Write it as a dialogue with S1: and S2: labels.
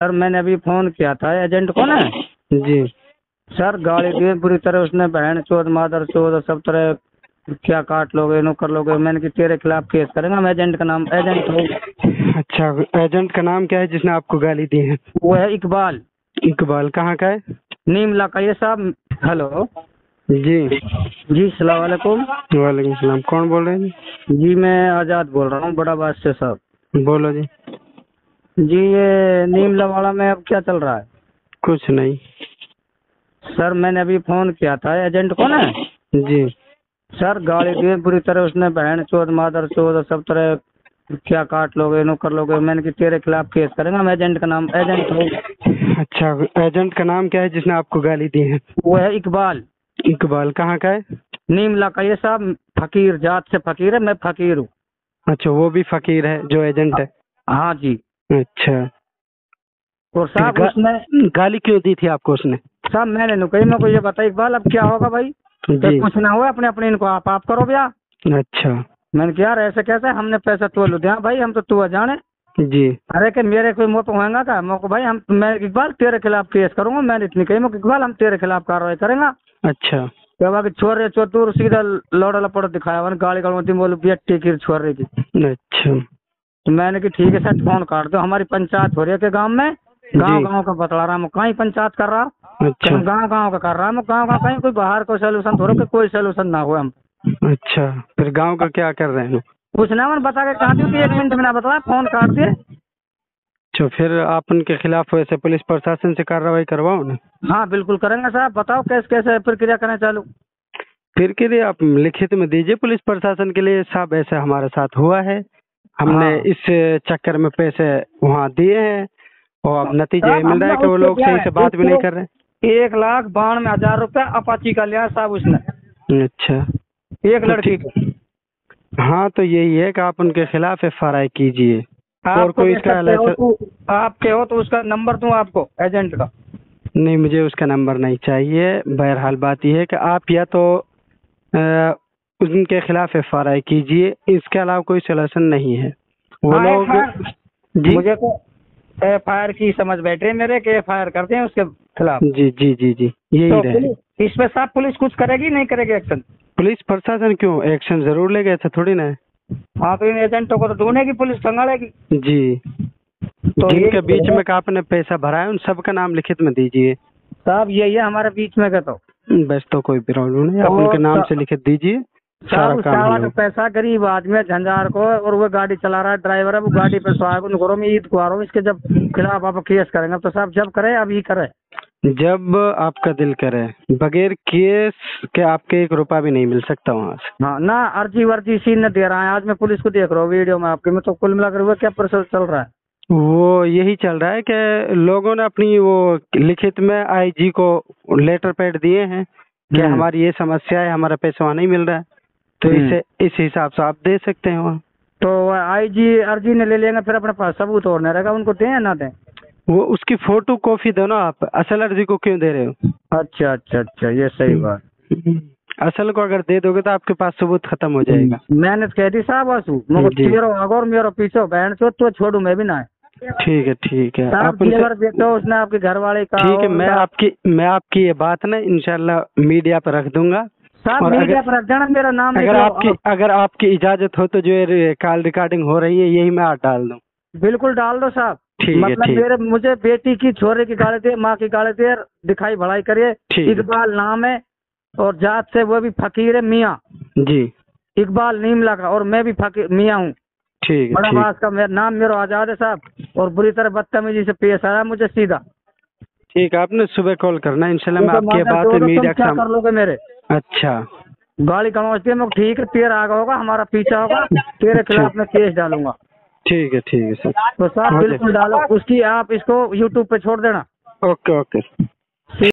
S1: Sir मैंने अभी phone किया था। एजेंट को ना
S2: जी।
S1: सर गाड़ी दी पूरी तरह उसने बहन चोद मादर चोद सब तरह क्या काट लोगे नो कर लोगे मैंने कि तेरे खिलाफ केस करेंगे हम एजेंट का नाम एजेंट हो।
S2: अच्छा एजेंट का नाम क्या है जिसने आपको गाली दी है?
S1: वो है इकबाल।
S2: इकबाल कहाँ का है?
S1: नीमला का ये साहब। हेलो।
S2: जी।
S1: जी सलाम वालेकुम
S2: वालेकुम सलाम। कौन बोल रहे हैं?
S1: जी मैं आज़ाद बोल रहा हूँ बड़ा से साहब।
S2: बोलो जी।
S1: जी ये नीमला वाला में अब क्या चल रहा है?
S2: कुछ नहीं।
S1: सर मैंने अभी फ़ोन किया था एजेंट को ना
S2: जी।
S1: सर गाड़ी दी पूरी तरह उसने बहन चोद मादर चोद सब तरह क्या काट लोगे नो कर लोगे मैंने कि तेरे खिलाफ केस करेंगे हम एजेंट का नाम एजेंट हो।
S2: अच्छा एजेंट का नाम क्या है जिसने आपको गाली दी है?
S1: वो है इकबाल।
S2: इकबाल कहाँ का है?
S1: नीमला का ये साहब फकीर जात से फकीर है मैं फकीर हूँ।
S2: अच्छा वो भी फकीर है जो एजेंट है।
S1: हाँ जी।
S2: अच्छा।
S1: और साहब
S2: गा-
S1: उसने
S2: गाली क्यों दी थी आपको उसने?
S1: साहब मैंने नु कही मेरे को ये बता इकबाल अब क्या होगा भाई? तो कुछ ना हुआ अपने अपने इनको आप आप करो भैया
S2: अच्छा।
S1: मैंने कहा यार ऐसे कैसे? हमने पैसा तो लुधियाना भाई हम तो तू जाने।
S2: जी।
S1: अरे कि मेरे कोई मुँह होएगा का मेरे को भाई हम मैं इकबाल तेरे खिलाफ केस करूँगा मैंने इतनी कही मैं इकबाल हम तेरे खिलाफ कार्रवाई करेंगे।
S2: अच्छा।
S1: क्या बाकी छोरे चतुर सीधा लौड़ा लपड़ दिखाया गाड़ी गड़वती बोल भैया टिकी छोड़ रही थी
S2: अच्छा।
S1: तो मैंने कि ठीक है सर फ़ोन काट दो। हमारी पंचायत हो रही है के गाँव में गाँव। गाँव का बतला रहा हूँ। कहीं पंचायत कर रहा
S2: अच्छा।
S1: गाँव गाँव का कर रहा हूँ। गाँव गाँव कहीं कोई बाहर कोई सोल्यूशन थोड़ा कि कोई सोल्यूशन ना हो हम।
S2: अच्छा। फिर गाँव का क्या कर रहे हैं?
S1: कुछ ना मैंने बता के कहा कि एक मिनट में ना बतला फ़ोन काट दिए।
S2: अच्छा फिर आप उनके खिलाफ वैसे पुलिस प्रशासन से कार्रवाई करवाओ ना।
S1: हाँ बिल्कुल करेंगे साहब बताओ कैसे कैसे प्रक्रिया करें चालू?
S2: फिर के लिए आप लिखित में दीजिए। पुलिस प्रशासन के लिए साहब ऐसा हमारे साथ हुआ है। हमने
S1: हाँ।
S2: इस चक्कर में पैसे वहाँ दिए हैं और अब नतीजा ये मिल रहा है कि वो लोग सही से बात भी नहीं कर रहे।
S1: एक लाख बानवे हज़ार रुपया अपाची का लिया साहब उसने।
S2: अच्छा।
S1: एक लड़की को।
S2: हाँ तो यही है कि आप उनके खिलाफ एफ़ आर आई कीजिए और
S1: तो
S2: कोई इसका
S1: हो तो- आपके हो तो उसका नंबर दूँ आपको एजेंट का।
S2: नहीं मुझे उसका नंबर नहीं चाहिए। बहरहाल बात यह है कि आप या तो उनके खिलाफ एफ़ आर आई कीजिए इसके अलावा कोई सलूशन नहीं है। वो
S1: हाँ,
S2: लोग जी।
S1: मुझे तो एफ़ आई आर की समझ बैठे मेरे के एफ़ आई आर करते हैं उसके खिलाफ।
S2: जी जी जी जी। यही
S1: तो इस पे साहब पुलिस कुछ करेगी नहीं करेगी एक्शन?
S2: पुलिस प्रशासन क्यों? एक्शन ज़रूर लेगा ऐसा थोड़ी ना है।
S1: हाँ तो इन एजेंटों को तो ढूंढेगी पुलिस संगाड़ेगी
S2: जी।
S1: तो
S2: जिनके बीच में का आपने पैसा भरा है उन सबका नाम लिखित में दीजिए।
S1: साहब यही है हमारे बीच में का तो।
S2: बस तो कोई प्रॉब्लम नहीं आप
S1: तो
S2: उनके नाम
S1: से
S2: लिखित दीजिए।
S1: साहब
S2: लोग
S1: पैसा गरीब आदमी है झंझार को और वो गाड़ी चला रहा है ड्राइवर है वो गाड़ी पे सुहाग घरों में ईद को आ रहा हूँ इसके जब खिलाफ आप केस करेंगे तो साहब जब करे अभी करे।
S2: जब आपका दिल करे बगैर केस के आपके एक रुपया भी नहीं मिल सकता वहाँ से।
S1: हाँ ना अर्जी वर्जी सीन न दे रहा है आज मैं पुलिस को देख रहा हूँ वीडियो में आपके में तो कुल मिलाकर वो क्या प्रोसेस चल रहा है?
S2: वो यही चल रहा है कि लोगों ने अपनी वो लिखित में आईजी को लेटर पैड दिए हैं कि
S1: हम्म।
S2: हमारी ये समस्या है हमारा पैसा वहाँ नहीं मिल रहा है। तो
S1: हम्म।
S2: इसे इस हिसाब से आप दे सकते हैं वहाँ।
S1: तो आई जी अर्जी ने ले लेंगे फिर अपने पास सबूत और नहीं रहेगा उनको दें या ना दें?
S2: वो उसकी फ़ोटो कॉपी दो ना आप असल अर्जी को क्यों दे रहे हो?
S1: अच्छा अच्छा अच्छा ये सही बात।
S2: असल को अगर दे दोगे तो आपके पास सबूत खत्म हो जाएगा।
S1: मैंने तो कह दी साहब आसू मेरे पीछे बहन चो तो छोड़ू मैं भी ना
S2: ठीक है ठीक है। आप
S1: जेवर बेचो उसने आपके घर वाले का
S2: ठीक है मैं आपकी मैं आपकी ये बात ना इंशाल्लाह मीडिया पर रख दूँगा।
S1: साहब मीडिया मेरा नाम
S2: अगर। आपकी अगर आपकी इजाज़त हो तो जो ये कॉल रिकॉर्डिंग हो रही है यही मैं डाल दूँ।
S1: बिल्कुल डाल दो साहब।
S2: ठीक
S1: मतलब। मेरे मुझे बेटी की छोरे की गाली दे माँ की गाड़ी दे दिखाई भलाई करिए इकबाल नाम है और जात से वो भी फकीर है मियाँ।
S2: जी।
S1: इकबाल नीमला का और मैं भी फकीर मियाँ हूँ।
S2: ठीक है
S1: बड़ा बास का मेरा नाम मेरा आज़ाद है साहब और बुरी तरह बदतमीजी से पेश आया मुझे सीधा।
S2: ठीक है आपने सुबह कॉल करना इंशाल्लाह मैं आपकी बात मीडिया के
S1: कर लोगे मेरे?
S2: अच्छा।
S1: गाड़ी कमाती है ठीक है तेरा आगे होगा हमारा पीछा होगा तेरे खिलाफ मैं केस डालूँगा।
S2: ठीक है ठीक है सर।
S1: तो साहब
S2: हो।
S1: बिल्कुल डालो उसकी आप इसको यूट्यूब पे छोड़ देना।
S2: Okay okay.